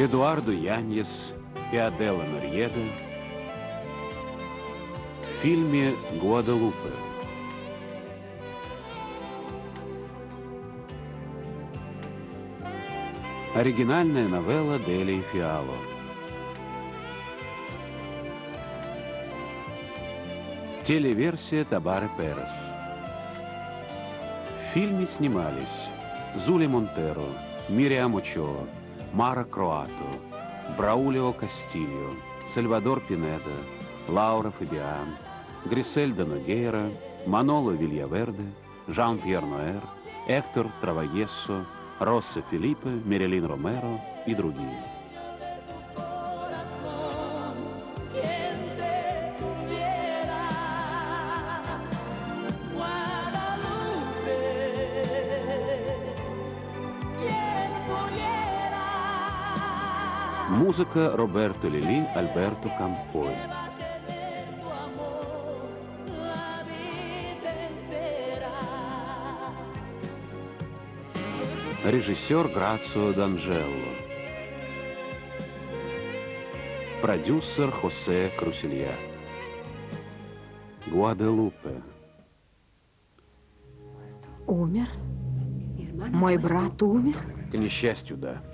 Эдуарду Яньес и Аделла Норьеда в фильме «Гуадалупе». Оригинальная новелла Дели Фиало. Телеверсия Табары Перес. В фильме снимались Зули Монтеро, Мириам Очоа, Мара Кроато, Браулио Кастильо, Сальвадор Пинеда, Лаура Фабиан, Грисельда Ногейра, Маноло Вильяверде, Жан-Пьер Ноэр, Эктор Травагессо, Росса Филиппе, Мерилин Ромеро и другие. Музыка Роберто Лили, Альберто Кампой. Режиссер Грацио Данжелло. Продюсер Хосе Круселья. Гуаделупе. Умер? Мой брат умер? К несчастью, да.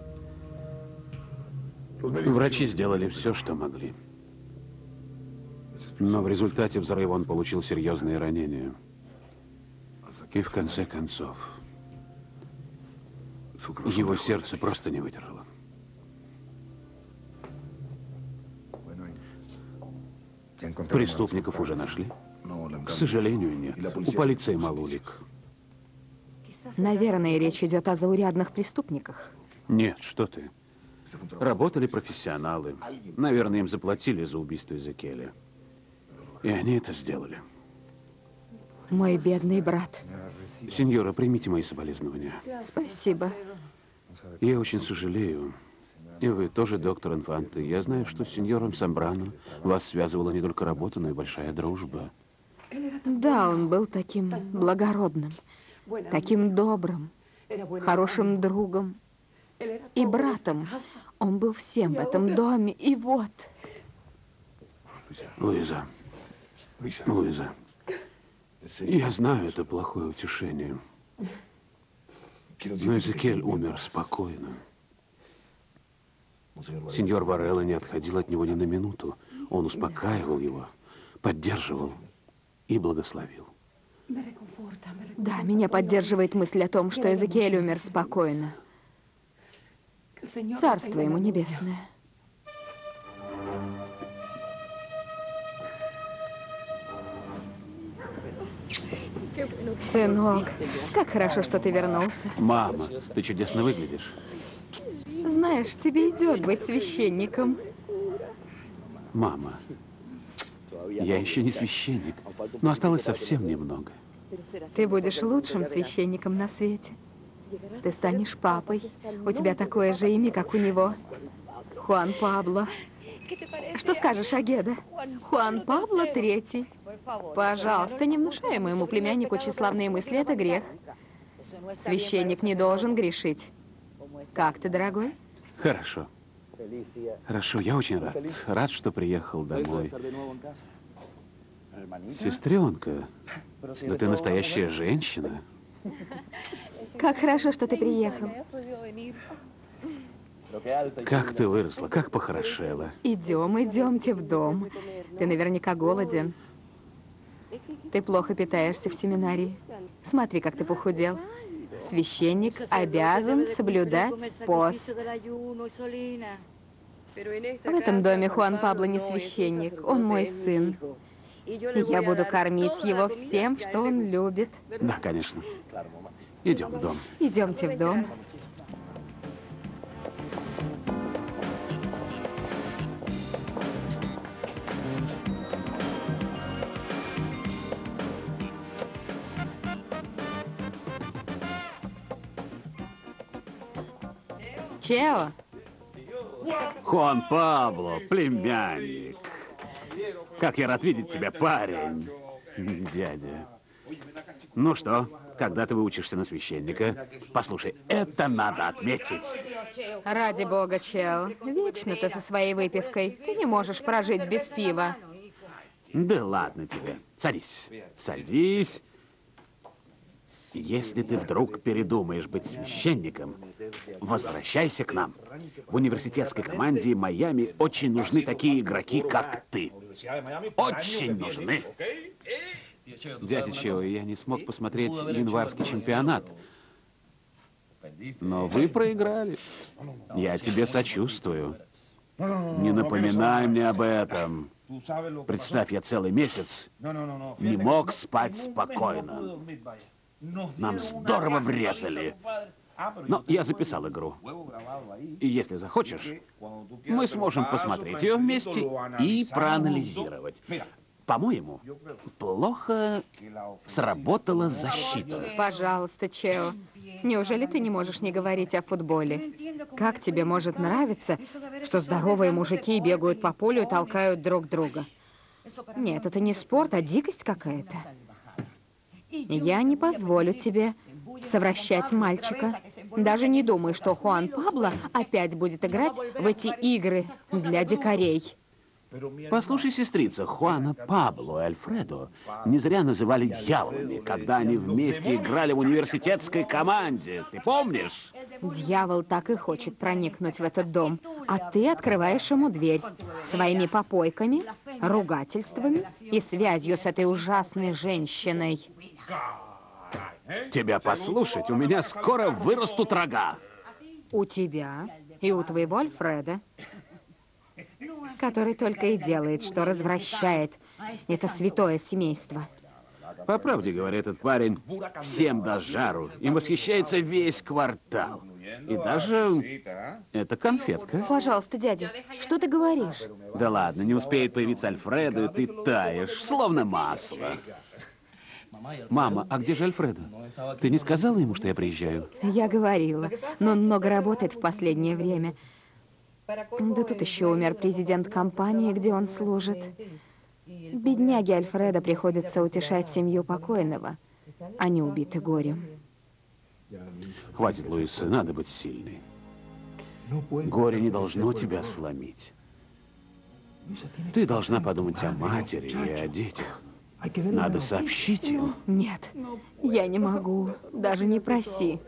Врачи сделали все, что могли. Но в результате взрыва он получил серьезные ранения. И в конце концов, его сердце просто не выдержало. Преступников уже нашли? К сожалению, нет. У полиции мало улик. Наверное, речь идет о заурядных преступниках. Нет, что ты. Работали профессионалы. Наверное, им заплатили за убийство Эзекеля. И они это сделали. Мой бедный брат. Сеньора, примите мои соболезнования. Спасибо. Я очень сожалею. И вы тоже, доктор Инфанты. Я знаю, что с сеньором Самбрано вас связывала не только работа, но и большая дружба. Да, он был таким благородным, таким добрым, хорошим другом и братом. Он был всем в этом доме, и вот... Луиза, Луиза, я знаю, это плохое утешение. Но Эзекель умер спокойно. Сеньор Варелло не отходил от него ни на минуту. Он успокаивал его, поддерживал и благословил. Да, меня поддерживает мысль о том, что Эзекиэль умер спокойно. Царство ему небесное. Сынок, как хорошо, что ты вернулся. Мама, ты чудесно выглядишь. Знаешь, тебе идет быть священником. Мама, я еще не священник, но осталось совсем немного. Ты будешь лучшим священником на свете. Ты станешь папой. У тебя такое же имя, как у него. Хуан Пабло. Что скажешь, Агеда? Хуан Пабло Третий. Пожалуйста, не внушай моему племяннику тщеславные мысли, это грех. Священник не должен грешить. Как ты, дорогой? Хорошо. Хорошо, я очень рад. Рад, что приехал домой. Сестренка, да ты настоящая женщина. Как хорошо, что ты приехал. Как ты выросла, как похорошела. Идем, идемте в дом. Ты наверняка голоден. Ты плохо питаешься в семинарии. Смотри, как ты похудел. Священник обязан соблюдать пост. В этом доме Хуан Пабло не священник, он мой сын. И я буду кормить его всем, что он любит. Да, конечно. Идем в дом. Идемте в дом. Чео. Хуан Пабло, племянник. Как я рад видеть тебя, парень. Дядя. Ну что, когда ты выучишься на священника. Послушай, это надо отметить. Ради бога, Чел. Вечно ты со своей выпивкой. Ты не можешь прожить без пива. Да ладно тебе. Садись. Садись. Если ты вдруг передумаешь быть священником, возвращайся к нам. В университетской команде Майами очень нужны такие игроки, как ты. Очень нужны. Дядя Чео, я не смог посмотреть январский чемпионат. Но вы проиграли. Я тебе сочувствую. Не напоминай мне об этом. Представь, я целый месяц не мог спать спокойно. Нам здорово врезали. Но я записал игру. И если захочешь, мы сможем посмотреть ее вместе и проанализировать. По-моему, плохо сработала защита. Пожалуйста, Чео. Неужели ты не можешь не говорить о футболе? Как тебе может нравиться, что здоровые мужики бегают по полю и толкают друг друга? Нет, это не спорт, а дикость какая-то. Я не позволю тебе совращать мальчика. Даже не думай, что Хуан Пабло опять будет играть в эти игры для дикарей. Послушай, сестрица, Хуана Пабло и Альфредо не зря называли дьяволами, когда они вместе играли в университетской команде. Ты помнишь? Дьявол так и хочет проникнуть в этот дом, а ты открываешь ему дверь своими попойками, ругательствами и связью с этой ужасной женщиной. Тебя послушать, у меня скоро вырастут рога. У тебя и у твоего Альфреда, который только и делает, что развращает это святое семейство. По правде говоря, этот парень всем до жару. Им восхищается весь квартал. И даже эта конфетка. Пожалуйста, дядя, что ты говоришь? Да ладно, не успеет появиться Альфредо, и ты таешь, словно масло. Мама, а где же Альфредо? Ты не сказала ему, что я приезжаю? Я говорила, но он много работает в последнее время. Да тут еще умер президент компании, где он служит. Бедняге Альфреда приходится утешать семью покойного. Они убиты горем. Хватит, Луиса, надо быть сильной. Горе не должно тебя сломить. Ты должна подумать о матери и о детях. Надо сообщить им. Нет, я не могу. Даже не проси.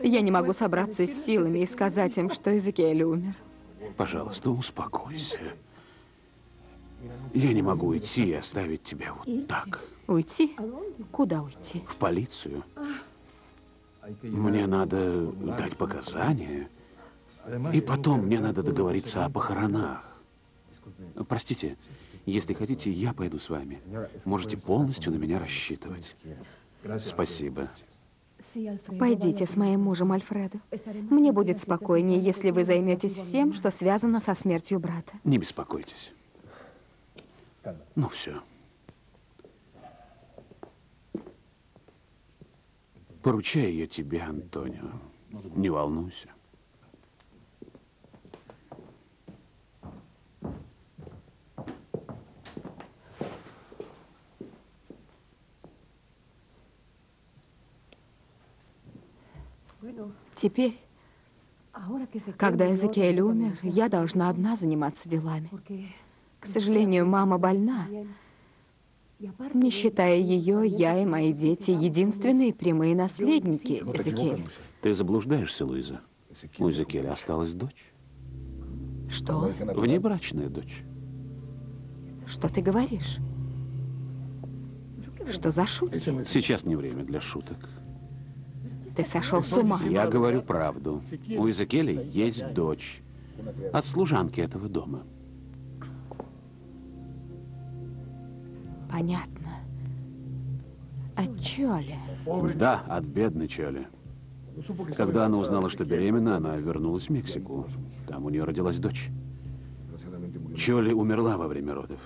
Я не могу собраться с силами и сказать им, что Эзекиэль умер. Пожалуйста, успокойся. Я не могу уйти и оставить тебя вот так. Уйти? Куда уйти? В полицию. Мне надо дать показания. И потом мне надо договориться о похоронах. Простите, если хотите, я пойду с вами. Можете полностью на меня рассчитывать. Спасибо. Пойдите с моим мужем Альфредо. Мне будет спокойнее, если вы займетесь всем, что связано со смертью брата. Не беспокойтесь. Ну все. Поручаю ее тебе, Антонио. Не волнуйся. Теперь, когда Эзекиэль умер, я должна одна заниматься делами. К сожалению, мама больна. Не считая ее, я и мои дети единственные прямые наследники Эзекиэля. Ты заблуждаешься, Луиза. У Эзекиэля осталась дочь. Что? Внебрачная дочь. Что ты говоришь? Что за шутки? Сейчас не время для шуток. Ты сошел с ума. Я говорю правду. У Изакеля есть дочь. От служанки этого дома. Понятно. От Чоли. Да, от бедной Чоли. Когда она узнала, что беременна, она вернулась в Мексику. Там у нее родилась дочь. Чоли умерла во время родов.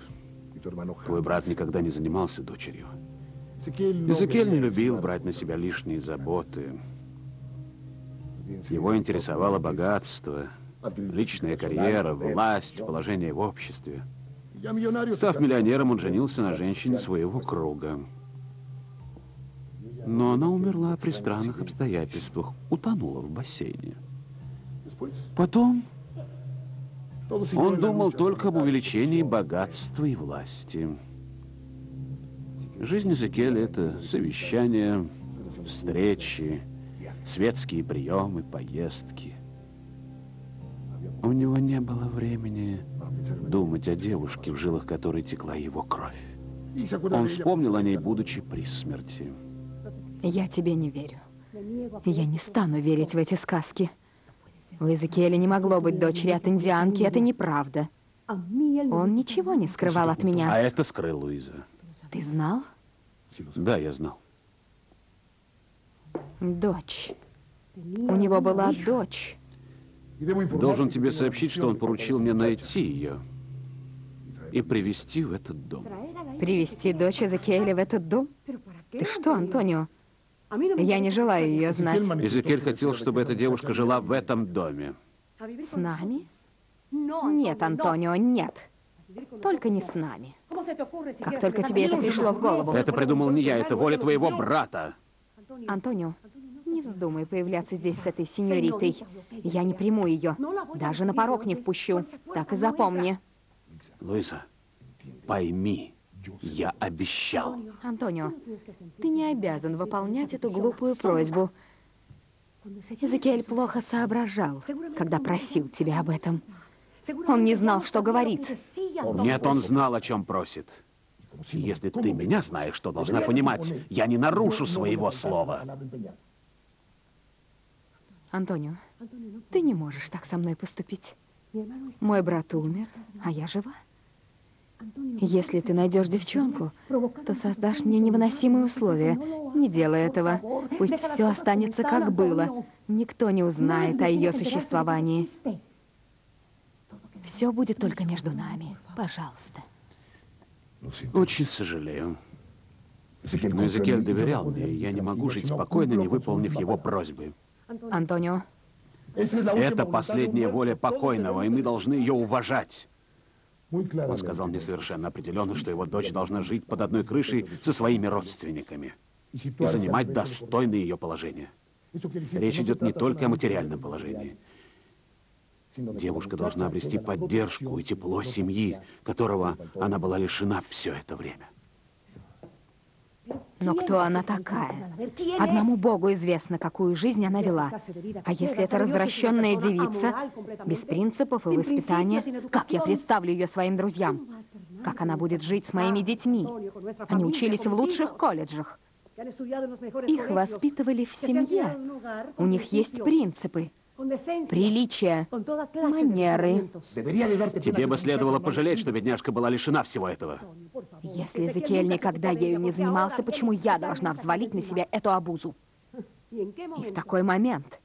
Твой брат никогда не занимался дочерью. Эзекиэль не любил брать на себя лишние заботы. Его интересовало богатство, личная карьера, власть, положение в обществе. Став миллионером, он женился на женщине своего круга. Но она умерла при странных обстоятельствах, утонула в бассейне. Потом он думал только об увеличении богатства и власти. Жизнь Эзекеля — это совещания, встречи, светские приемы, поездки. У него не было времени думать о девушке, в жилах которой текла его кровь. Он вспомнил о ней, будучи при смерти. Я тебе не верю. Я не стану верить в эти сказки. У Эзекиэля не могло быть дочери от индианки, это неправда. Он ничего не скрывал от меня. А это скрыл Луиза. Ты знал? Да, я знал. Дочь. У него была дочь. Должен тебе сообщить, что он поручил мне найти ее и привести в этот дом. Привести дочь Эзекиэля в этот дом? Ты что, Антонио? Я не желаю ее знать. Эзекиэль хотел, чтобы эта девушка жила в этом доме. С нами? Нет, Антонио, нет. Только не с нами. Как только тебе это пришло в голову. Это придумал не я, это воля твоего брата. Антонио, не вздумай появляться здесь с этой сеньоритой. Я не приму ее. Даже на порог не впущу. Так и запомни. Луиза, пойми, я обещал. Антонио, ты не обязан выполнять эту глупую просьбу. Эзекиэль плохо соображал, когда просил тебя об этом. Он не знал, что говорит. Нет, он знал, о чем просит. Если ты меня знаешь, то должна понимать, я не нарушу своего слова. Антонио, ты не можешь так со мной поступить. Мой брат умер, а я жива. Если ты найдешь девчонку, то создашь мне невыносимые условия. Не делай этого. Пусть все останется как было. Никто не узнает о ее существовании. Все будет только между нами. Пожалуйста. Очень сожалею. Но Эзекиэль доверял мне, и я не могу жить спокойно, не выполнив его просьбы. Антонио. Это последняя воля покойного, и мы должны ее уважать. Он сказал мне совершенно определенно, что его дочь должна жить под одной крышей со своими родственниками и занимать достойное ее положение. Речь идет не только о материальном положении. Девушка должна обрести поддержку и тепло семьи, которого она была лишена все это время. Но кто она такая? Одному Богу известно, какую жизнь она вела. А если это развращенная девица, без принципов и воспитания, как я представлю ее своим друзьям? Как она будет жить с моими детьми? Они учились в лучших колледжах. Их воспитывали в семье. У них есть принципы. Приличие, манеры. Тебе бы следовало пожалеть, что бедняжка была лишена всего этого. Если Эзекиэль никогда ею не занимался, почему я должна взвалить на себя эту обузу? И в такой момент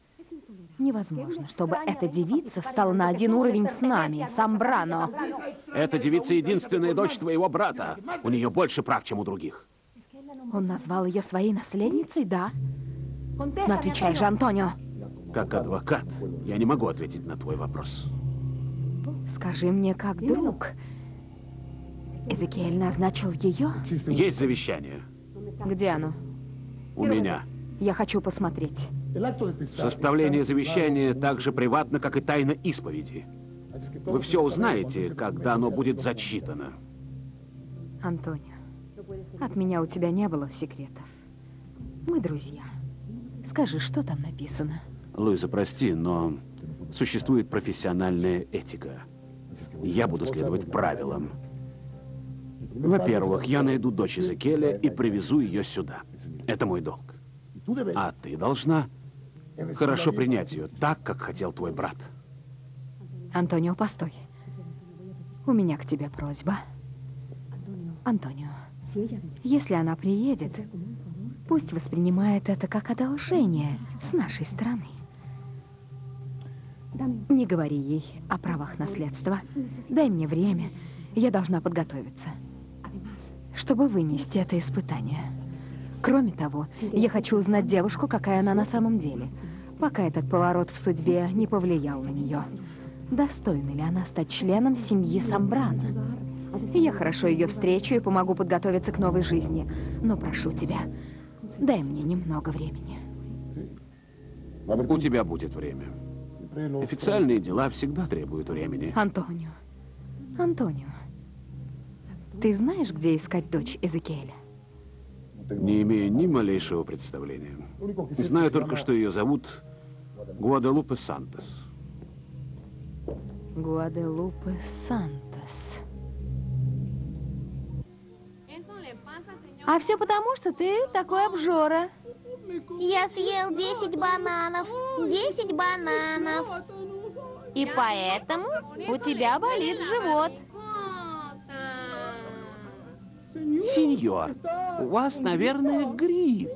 невозможно, чтобы эта девица стала на один уровень с нами, Самбрано. Эта девица единственная дочь твоего брата. У нее больше прав, чем у других. Он назвал ее своей наследницей, да? Но отвечай же, Антонио. Как адвокат, я не могу ответить на твой вопрос. Скажи мне, как друг, Эзекиэль назначил ее? Есть завещание. Где оно? У меня. Я хочу посмотреть. Составление завещания так же приватно, как и тайна исповеди. Вы все узнаете, когда оно будет зачитано. Антонио, от меня у тебя не было секретов. Мы друзья. Скажи, что там написано? Луиза, прости, но существует профессиональная этика. Я буду следовать правилам. Во-первых, я найду дочь Эзекеля и привезу ее сюда. Это мой долг. А ты должна хорошо принять ее так, как хотел твой брат. Антонио, постой. У меня к тебе просьба. Антонио, если она приедет, пусть воспринимает это как одолжение с нашей стороны. Не говори ей о правах наследства. Дай мне время. Я должна подготовиться, чтобы вынести это испытание. Кроме того, я хочу узнать девушку, какая она на самом деле, пока этот поворот в судьбе не повлиял на нее. Достойна ли она стать членом семьи Самбрана? Я хорошо ее встречу и помогу подготовиться к новой жизни. Но прошу тебя, Дай мне немного времени. У тебя будет время. Официальные дела всегда требуют времени. Антонио. Антонио. Ты знаешь, где искать дочь Эзекиэля? Не имею ни малейшего представления. Знаю только, что ее зовут Гуадалупе Сантос. Гуаделупе Сантос. А все потому, что ты такой обжора. Я съел 10 бананов. 10 бананов. И поэтому у тебя болит живот. Сеньор, у вас, наверное, грипп.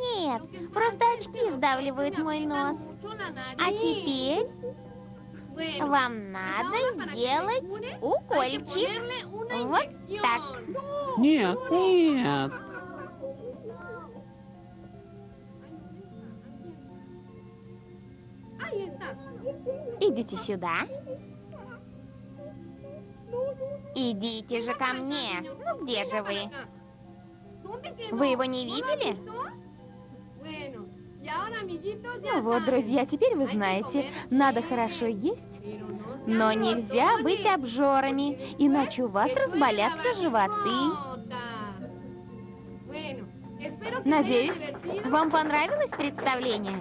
Нет, просто очки сдавливают мой нос. А теперь вам надо сделать укольчик. Вот так. Нет, нет. Идите сюда. Идите же ко мне. Ну где же вы? Вы его не видели? Ну вот, друзья, теперь вы знаете, надо хорошо есть, но нельзя быть обжорами, иначе у вас разболятся животы. Надеюсь, вам понравилось представление?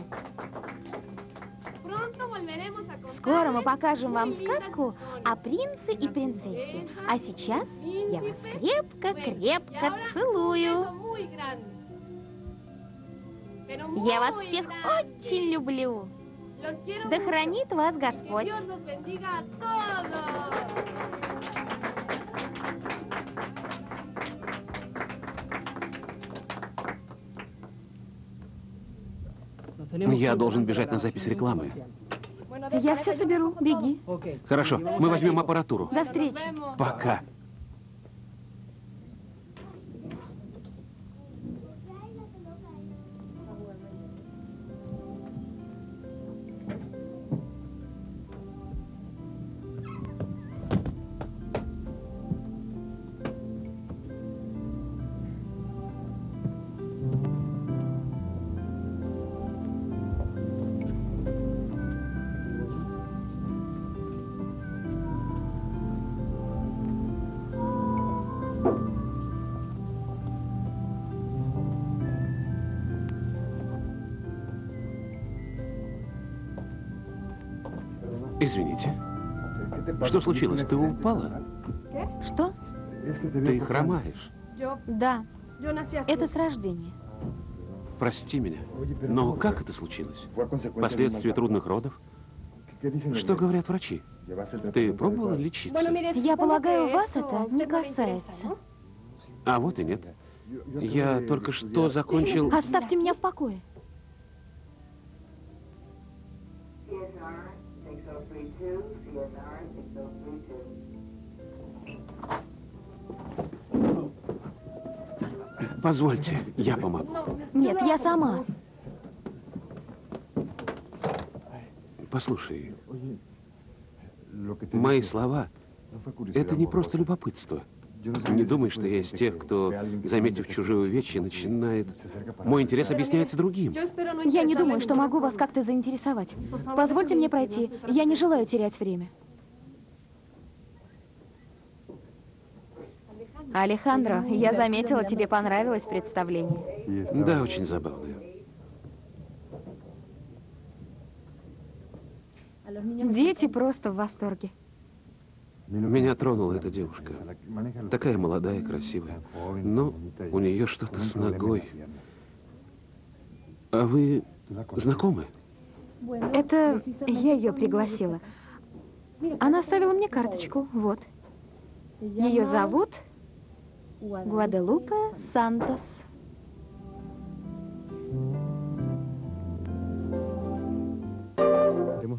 Скоро мы покажем вам сказку о принце и принцессе. А сейчас я вас крепко-крепко целую. Я вас всех очень люблю. Да хранит вас Господь. Я должен бежать на запись рекламы. Я все соберу. Беги. Хорошо, мы возьмем аппаратуру. До встречи. Пока. Что случилось? Ты упала? Что? Ты хромаешь. Да. Это с рождения. Прости меня. Но как это случилось? Последствия трудных родов? Что говорят врачи? Ты пробовала лечиться? Я полагаю, вас это не касается. А вот и нет. Я только что закончил... Оставьте меня в покое. CSR 6032, CSR Позвольте, я помогу. Нет, я сама. Послушай, мои слова — это не просто любопытство. Не думай, что я из тех, кто, заметив чужие увечья, начинает... Мой интерес объясняется другим. Я не думаю, что могу вас как-то заинтересовать. Позвольте мне пройти. Я не желаю терять время. Алехандро, я заметила, тебе понравилось представление. Да, очень забавно. Дети просто в восторге. Меня тронула эта девушка. Такая молодая красивая. Но у нее что-то с ногой. А вы знакомы? Это я ее пригласила. Она оставила мне карточку, вот. Ее зовут Гваделупе Сантос.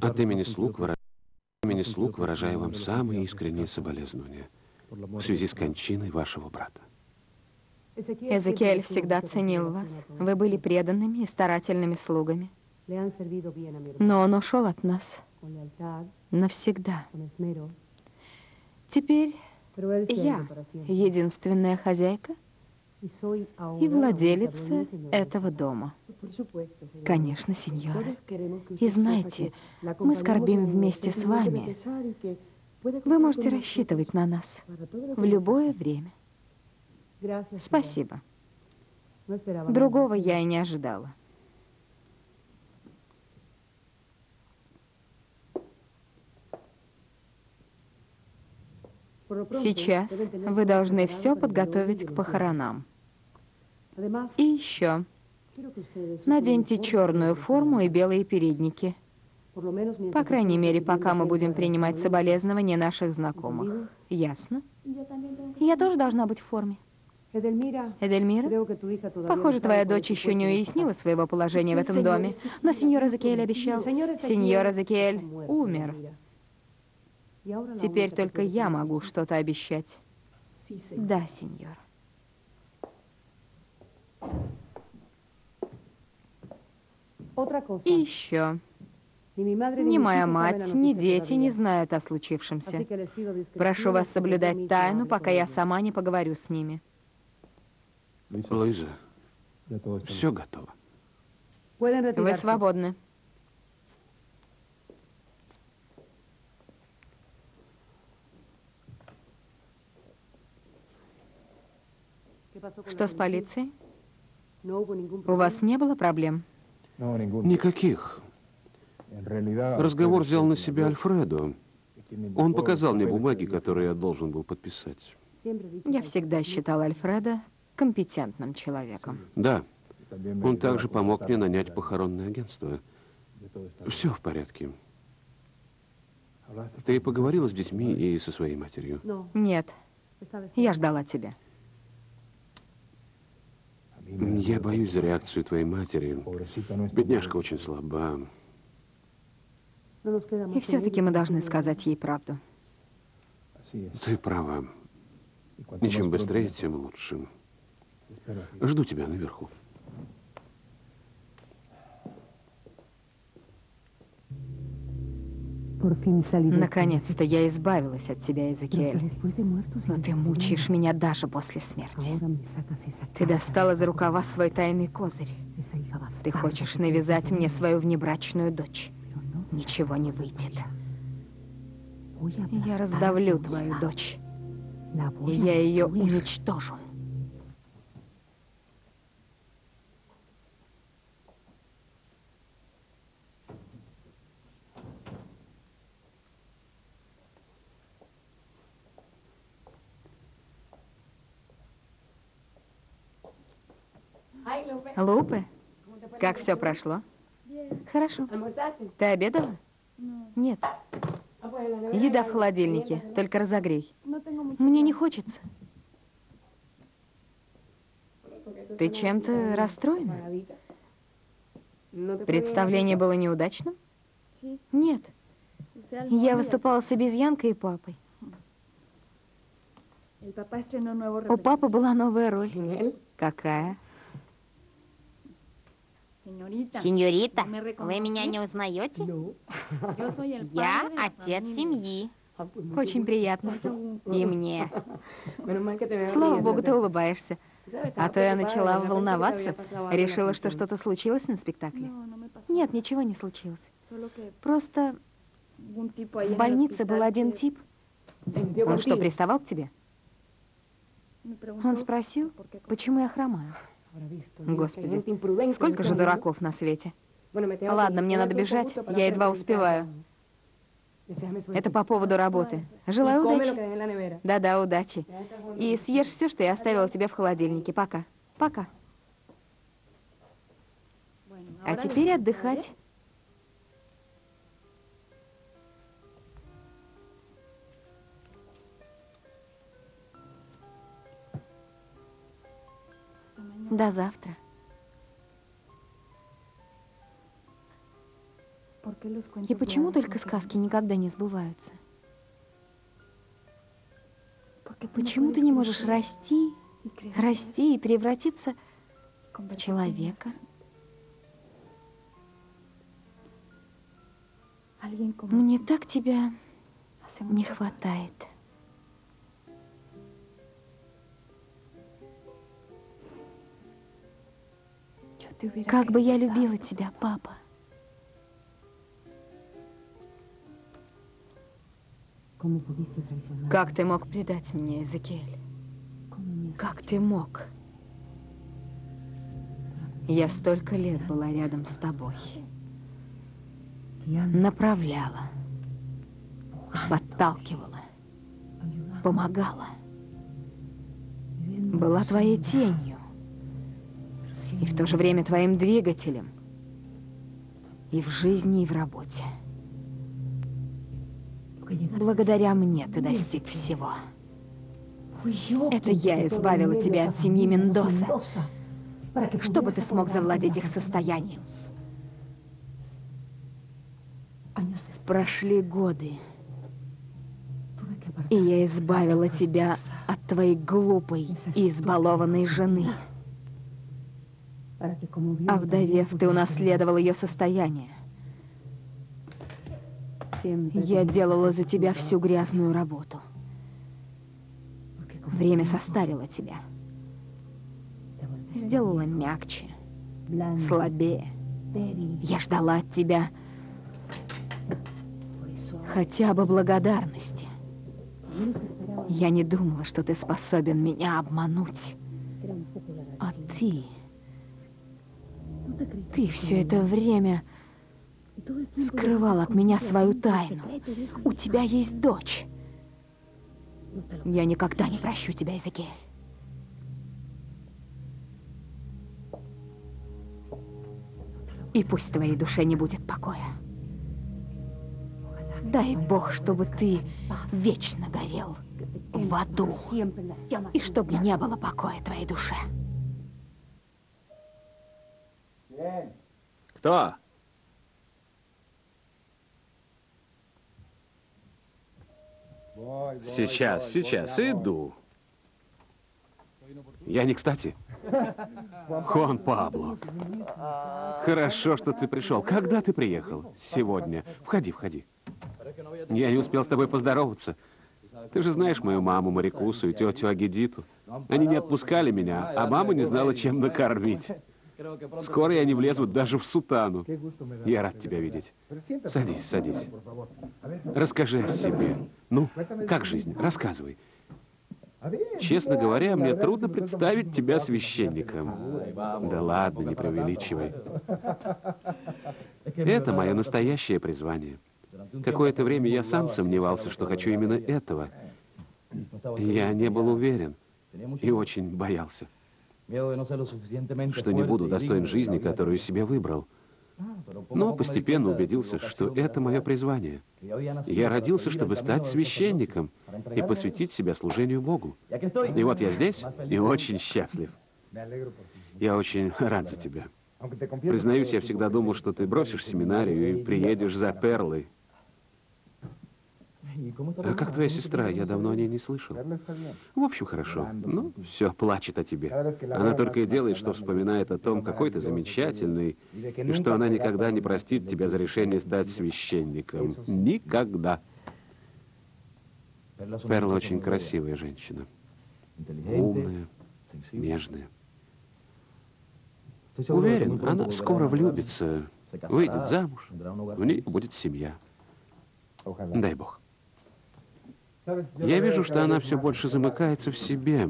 От имени слуг, выра- от имени слуг выражаю вам самые искренние соболезнования в связи с кончиной вашего брата. Эзекиэль всегда ценил вас. Вы были преданными и старательными слугами. Но он ушел от нас навсегда. Теперь я единственная хозяйка и владелица этого дома. Конечно, сеньора. И знаете, мы скорбим вместе с вами. Вы можете рассчитывать на нас в любое время. Спасибо. Другого я и не ожидала. Сейчас вы должны все подготовить к похоронам. И еще. Наденьте черную форму и белые передники. По крайней мере, пока мы будем принимать соболезнования наших знакомых. Ясно? Я тоже должна быть в форме. Эдельмира, похоже, твоя дочь еще не уяснила своего положения в этом доме. Но сеньор Эзекиэль обещал... Сеньор Эзекиэль умер. Теперь только я могу что-то обещать. Да, сеньор. И еще. Ни моя мать, ни дети не знают о случившемся. Прошу вас соблюдать тайну, пока я сама не поговорю с ними. Луиза, все готово. Вы свободны. Что с полицией? У вас не было проблем? Никаких. Разговор взял на себя Альфредо. Он показал мне бумаги, которые я должен был подписать. Я всегда считал Альфреда компетентным человеком. Да. Он также помог мне нанять похоронное агентство. Все в порядке. Ты поговорила с детьми и со своей матерью? Нет. Я ждала тебя. Я боюсь за реакцию твоей матери. Бедняжка очень слаба. И все-таки мы должны сказать ей правду. Ты права. И чем быстрее, тем лучше. Жду тебя наверху. Наконец-то я избавилась от тебя, Эзекиэль. Но ты мучаешь меня даже после смерти. Ты достала за рукава свой тайный козырь. Ты хочешь навязать мне свою внебрачную дочь. Ничего не выйдет. Я раздавлю твою дочь. И я ее уничтожу. Лупе, как все прошло? Хорошо. Ты обедала? Нет. Еда в холодильнике, только разогрей. Мне не хочется. Ты чем-то расстроена? Представление было неудачным? Нет. Я выступала с обезьянкой и папой. У папы была новая роль. Какая? Сеньорита, вы меня не узнаете? Я отец семьи. Очень приятно. И мне. Слава богу, ты улыбаешься. А то я начала волноваться. Решила, что что-то случилось на спектакле. Нет, ничего не случилось. Просто в больнице был один тип. Он что, приставал к тебе? Он спросил, почему я хромаю. Господи, сколько же дураков на свете. Ладно, мне надо бежать, я едва успеваю. Это по поводу работы. Желаю удачи. Да-да, удачи. И съешь все, что я оставила тебе в холодильнике. Пока. Пока. А теперь отдыхать. До завтра. И почему только сказки никогда не сбываются? Почему ты не можешь расти, расти и превратиться в человека? Мне так тебя не хватает. Как бы я любила тебя, папа. Как ты мог предать меня, Эзекиэль? Как ты мог? Я столько лет была рядом с тобой. Направляла, подталкивала, помогала. Была твоей тенью. И в то же время твоим двигателем. И в жизни, и в работе. Благодаря мне ты достиг всего. Это я избавила тебя от семьи Мендоса, чтобы ты смог завладеть их состоянием. Прошли годы, и я избавила тебя от твоей глупой и избалованной жены. Овдовев, ты унаследовал ее состояние. Я делала за тебя всю грязную работу. Время состарило тебя. Сделала мягче, слабее. Я ждала от тебя хотя бы благодарности. Я не думала, что ты способен меня обмануть. А ты... Ты все это время скрывал от меня свою тайну. У тебя есть дочь. Я никогда не прощу тебя, Эзекиэль. И пусть твоей душе не будет покоя. Дай Бог, чтобы ты вечно горел в аду. И чтобы не было покоя твоей душе. Кто? Сейчас, сейчас, иду. Я не кстати. Хуан Пабло. Хорошо, что ты пришел. Когда ты приехал? Сегодня. Входи, входи. Я не успел с тобой поздороваться. Ты же знаешь мою маму Марикусу и тетю Агедиту. Они не отпускали меня, а мама не знала, чем накормить. Скоро я не влезу даже в сутану. Я рад тебя видеть. Садись, садись. Расскажи о себе. Ну, как жизнь? Рассказывай. Честно говоря, мне трудно представить тебя священником. Да ладно, не преувеличивай. Это мое настоящее призвание. Какое-то время я сам сомневался, что хочу именно этого. Я не был уверен и очень боялся, что не буду достоин жизни, которую себе выбрал. Но постепенно убедился, что это мое призвание. Я родился, чтобы стать священником и посвятить себя служению Богу. И вот я здесь и очень счастлив. Я очень рад за тебя. Признаюсь, я всегда думал, что ты бросишь семинарию и приедешь за Перлой. А как твоя сестра? Я давно о ней не слышал. В общем, хорошо. Ну, все, плачет о тебе. Она только и делает, что вспоминает о том, какой ты замечательный, и что она никогда не простит тебя за решение стать священником. Никогда. Перла очень красивая женщина. Умная, нежная. Уверен, она скоро влюбится, выйдет замуж, у нее будет семья. Дай бог. Я вижу, что она все больше замыкается в себе.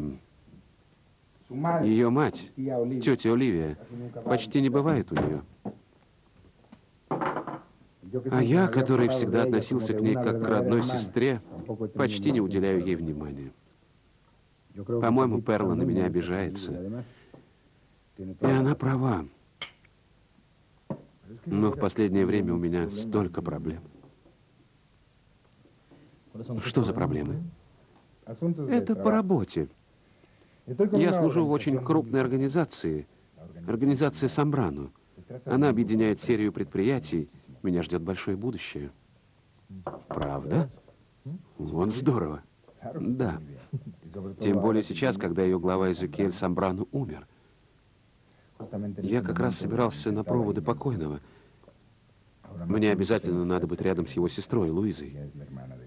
Ее мать, тетя Оливия, почти не бывает у нее. А я, который всегда относился к ней как к родной сестре, почти не уделяю ей внимания. По-моему, Перла на меня обижается. И она права. Но в последнее время у меня столько проблем. Что за проблемы? Это по работе. Я служу в очень крупной организации, организация Самбрану. Она объединяет серию предприятий. Меня ждет большое будущее. Правда? Вот здорово. Да. Тем более сейчас, когда ее глава Эзекиэль Самбрану умер. Я как раз собирался на проводы покойного. Мне обязательно надо быть рядом с его сестрой, Луизой.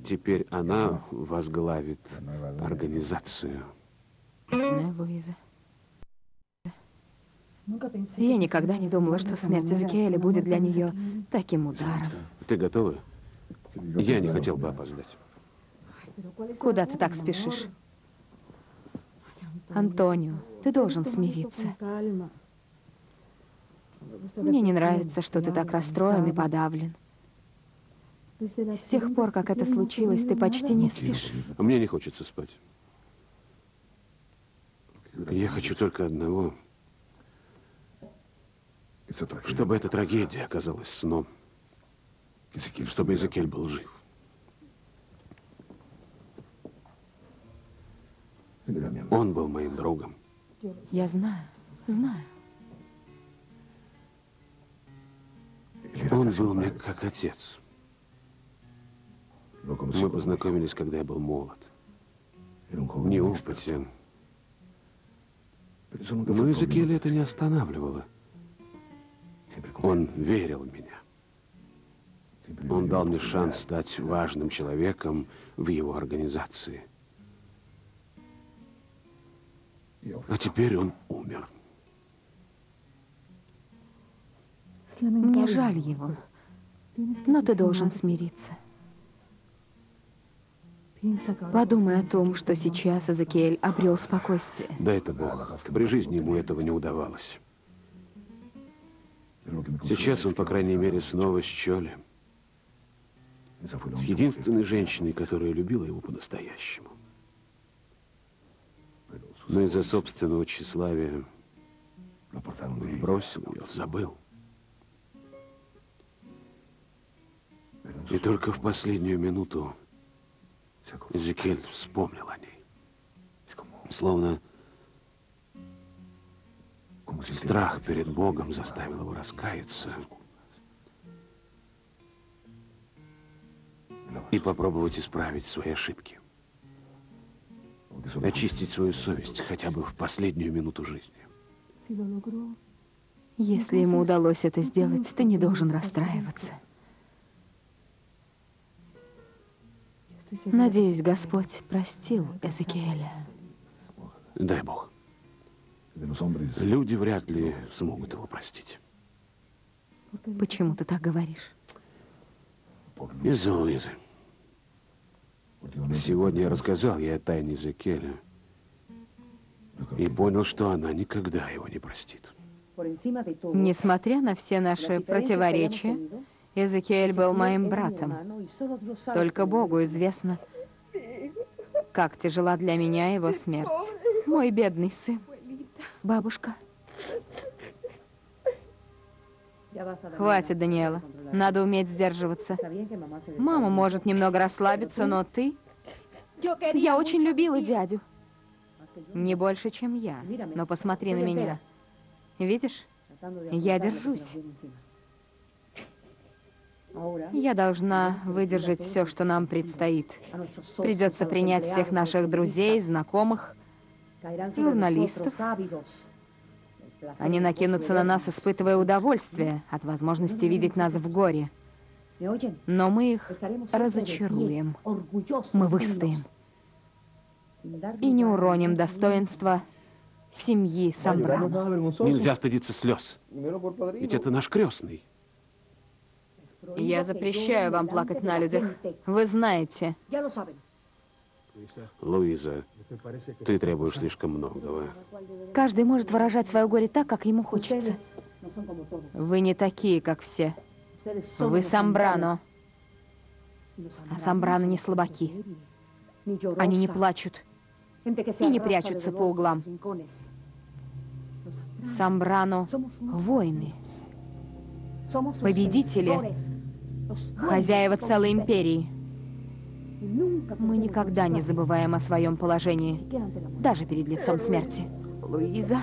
Теперь она возглавит организацию. Бедная Луиза. Я никогда не думала, что смерть Эзекиэля будет для нее таким ударом. Ты готова? Я не хотел бы опоздать. Куда ты так спешишь? Антонио, ты должен смириться. Мне не нравится, что ты так расстроен и подавлен. С тех пор, как это случилось, ты почти не спишь. Мне не хочется спать. Я хочу только одного, чтобы эта трагедия оказалась сном, чтобы Эзекель был жив. Он был моим другом. Я знаю, знаю. Он был мне как отец. Мы познакомились, когда я был молод. Неопытен. Но Эзекиэля это не останавливало. Он верил в меня. Он дал мне шанс стать важным человеком в его организации. А теперь он умер. Мне жаль его, но ты должен смириться. Подумай о том, что сейчас Эзекиэль обрел спокойствие. Да это Бог. При жизни ему этого не удавалось. Сейчас он, по крайней мере, снова с Чоли. С единственной женщиной, которая любила его по-настоящему. Но из-за собственного тщеславия он бросил ее, забыл. И только в последнюю минуту Эзекель вспомнил о ней. Словно страх перед Богом заставил его раскаяться и попробовать исправить свои ошибки. Очистить свою совесть хотя бы в последнюю минуту жизни. Если ему удалось это сделать, ты не должен расстраиваться. Надеюсь, Господь простил Эзекиэля. Дай Бог. Люди вряд ли смогут его простить. Почему ты так говоришь? Из-за Луизы. Сегодня я рассказал ей о тайне Эзекиэля и понял, что она никогда его не простит. Несмотря на все наши противоречия, Эзекиэль был моим братом. Только Богу известно, как тяжела для меня его смерть. Мой бедный сын. Бабушка. Хватит, Даниэла. Надо уметь сдерживаться. Мама может немного расслабиться, но ты... Я очень любила дядю. Не больше, чем я. Но посмотри на меня. Видишь? Я держусь. Я должна выдержать все, что нам предстоит. Придется принять всех наших друзей, знакомых, журналистов. Они накинутся на нас, испытывая удовольствие от возможности видеть нас в горе. Но мы их разочаруем. Мы выстоим. И не уроним достоинства семьи Самбрана. Нельзя стыдиться слез. Ведь это наш крестный. Я запрещаю вам плакать на людях. Вы знаете. Луиза, ты требуешь слишком многого. Каждый может выражать свое горе так, как ему хочется. Вы не такие, как все. Вы Самбрано. А Самбрано не слабаки. Они не плачут и не прячутся по углам. Самбрано — воины, победители, хозяева целой империи. Мы никогда не забываем о своем положении, даже перед лицом смерти. Луиза,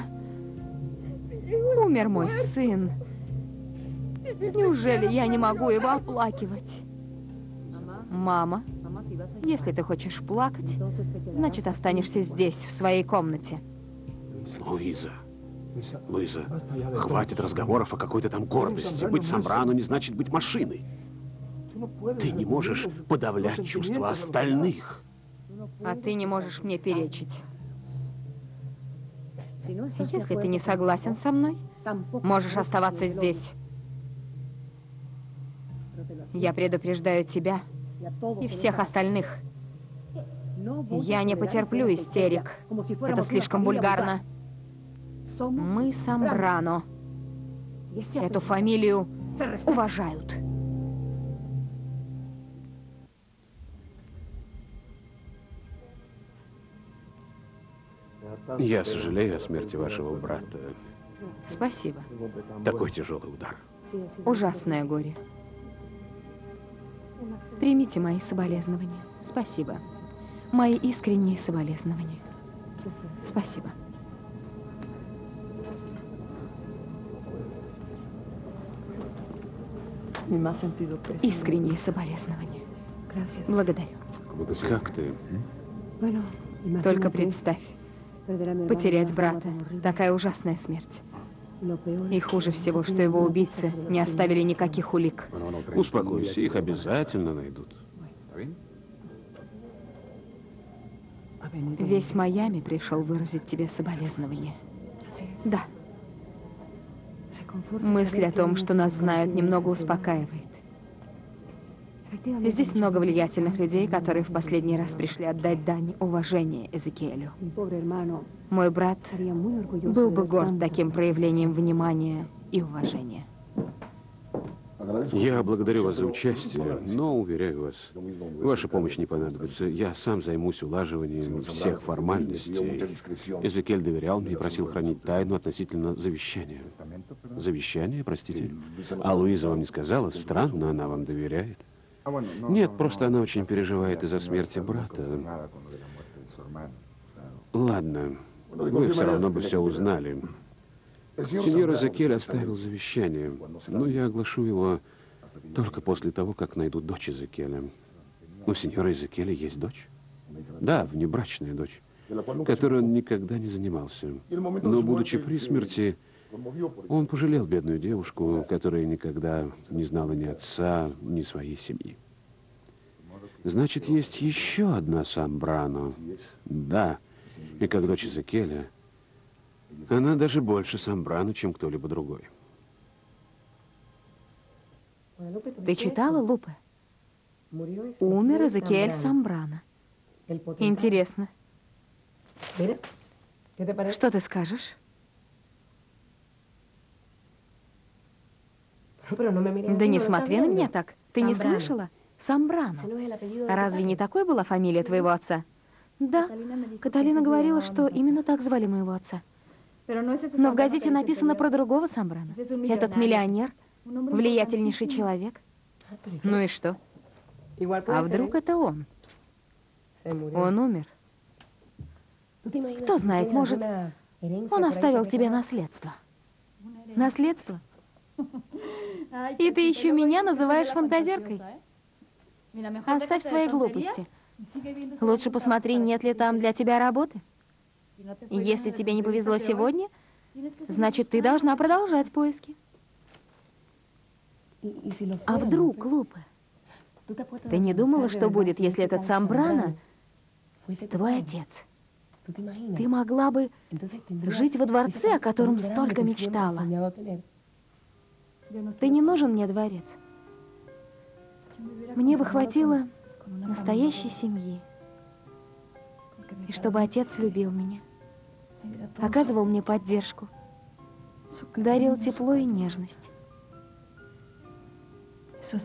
умер мой сын. Неужели я не могу его оплакивать? Мама, если ты хочешь плакать, значит останешься здесь, в своей комнате. Луиза, Луиза, хватит разговоров о какой-то там гордости. Быть Самбрано не значит быть машиной. Ты не можешь подавлять чувства остальных. А ты не можешь мне перечить. Если ты не согласен со мной, Можешь оставаться здесь. Я предупреждаю тебя и всех остальных. Я не потерплю истерик. Это слишком вульгарно. Мы Самбрано. Эту фамилию уважают. Я сожалею о смерти вашего брата. Спасибо. Такой тяжелый удар. Ужасное горе. Примите мои соболезнования. Спасибо. Мои искренние соболезнования. Спасибо. Искренние соболезнования. Благодарю. Как ты? Только представь, потерять брата. Такая ужасная смерть. И хуже всего, что его убийцы не оставили никаких улик. Успокойся, их обязательно найдут. Весь Майами пришел выразить тебе соболезнования. Да. Мысль о том, что нас знают, немного успокаивает. Здесь много влиятельных людей, которые в последний раз пришли отдать дань уважения Эзекиэлю. Мой брат был бы горд таким проявлением внимания и уважения. Я благодарю вас за участие, но, уверяю вас, ваша помощь не понадобится. Я сам займусь улаживанием всех формальностей. Эзекель доверял мне и просил хранить тайну относительно завещания. Завещание, простите? А Луиза вам не сказала? Странно, она вам доверяет. Нет, просто она очень переживает из-за смерти брата. Ладно, вы все равно бы все узнали. Сеньор Эзекель оставил завещание, но я оглашу его только после того, как найду дочь Эзекеля. У сеньора Эзекеля есть дочь? Да, внебрачная дочь, которой он никогда не занимался. Но, будучи при смерти, он пожалел бедную девушку, которая никогда не знала ни отца, ни своей семьи. Значит, есть еще одна Самбрано. Да, и как дочь Эзекеля, она даже больше Самбрано, чем кто-либо другой. Ты читала, Лупе? Умер Эзекиэль Самбрано. Интересно. Что ты скажешь? Да не смотри на меня так. Ты не слышала? Самбрано. Разве не такой была фамилия твоего отца? Да. Каталина говорила, что именно так звали моего отца. Но в газете написано про другого Самбрана. Этот миллионер, влиятельнейший человек. Ну и что? А вдруг это он? Он умер. Кто знает, может, он оставил тебе наследство. Наследство? И ты еще меня называешь фантазеркой? Оставь свои глупости. Лучше посмотри, нет ли там для тебя работы. Если тебе не повезло сегодня, значит, ты должна продолжать поиски. А вдруг, глупо? Ты не думала, что будет, если этот Самбрана твой отец? Ты могла бы жить во дворце, о котором столько мечтала. Ты не нужен мне дворец. Мне бы хватило настоящей семьи. И чтобы отец любил меня. Оказывал мне поддержку. Дарил тепло и нежность.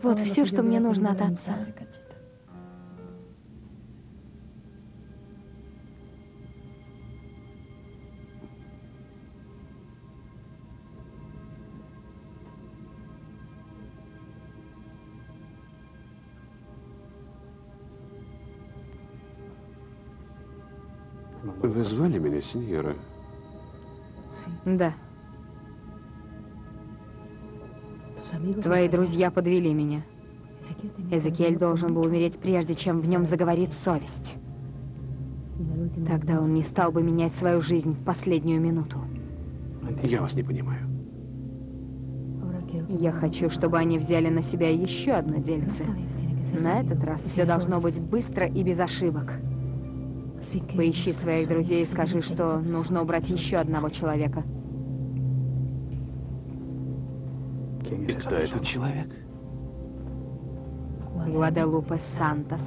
Вот все, что мне нужно от отца. Вы звали меня, сеньора? Да. Твои друзья подвели меня. Эзекиэль должен был умереть прежде, чем в нем заговорит совесть. Тогда он не стал бы менять свою жизнь в последнюю минуту. Я вас не понимаю. Я хочу, чтобы они взяли на себя еще одно дельце. На этот раз все должно быть быстро и без ошибок. Поищи своих друзей и скажи, что нужно убрать еще одного человека. И кто этот человек? Гваделупе Сантос.